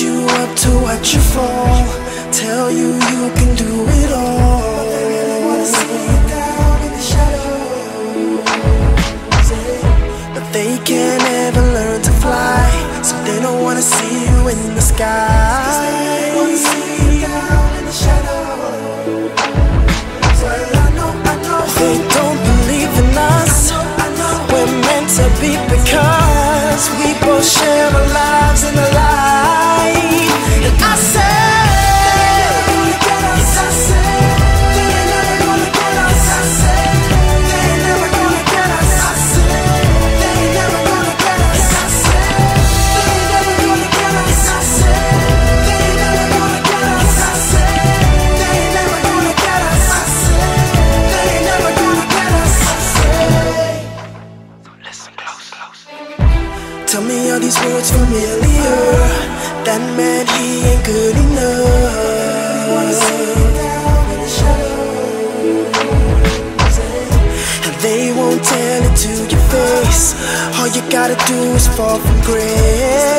you up to what you fall. Tell you you can do it all. gotta do is fall from grace.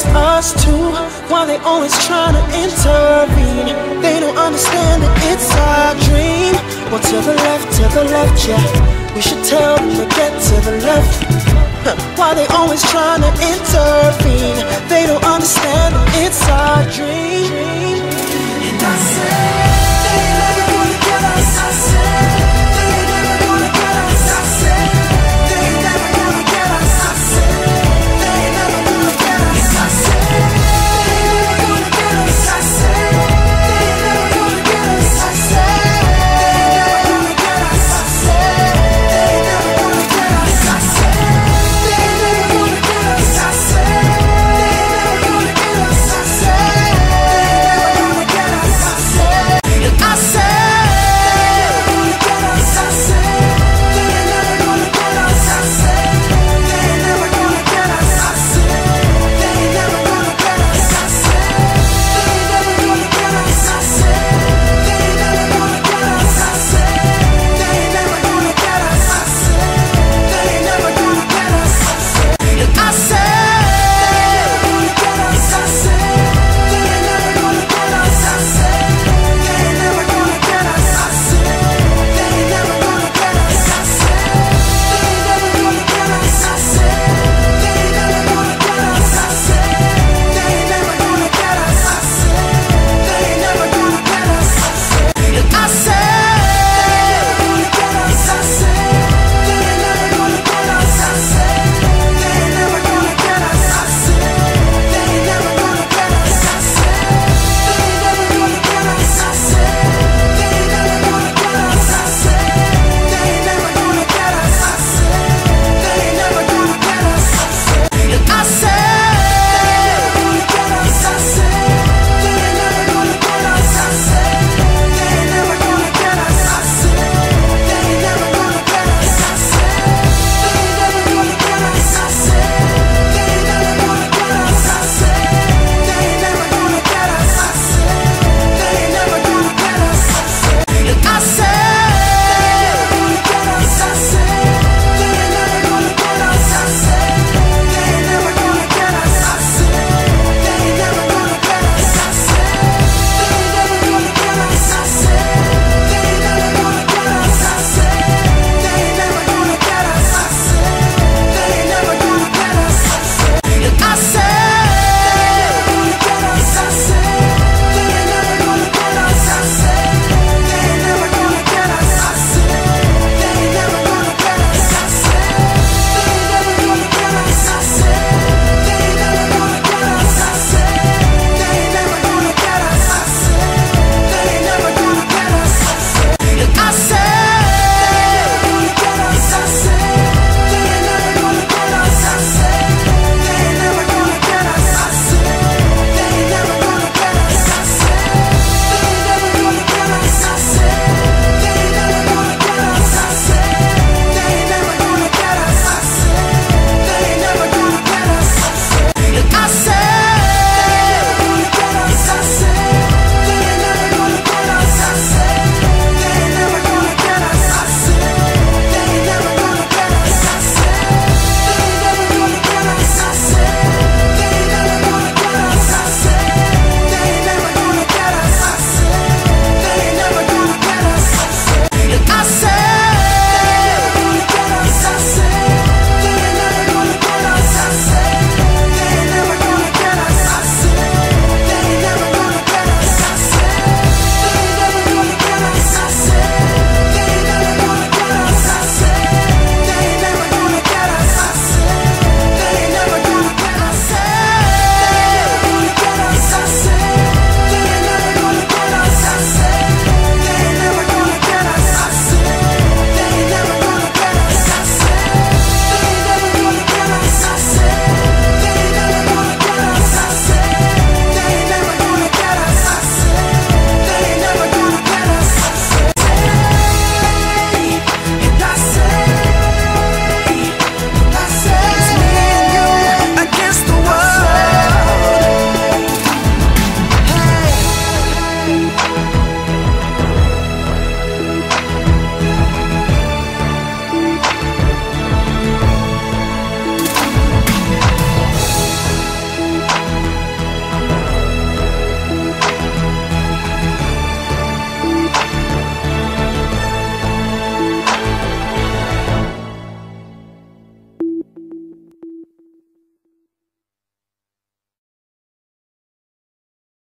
us too. Why they always trying to intervene They don't understand that it's our dream. Well, to the left, to the left, yeah We should tell them to get to the left. Why they always trying to intervene They don't understand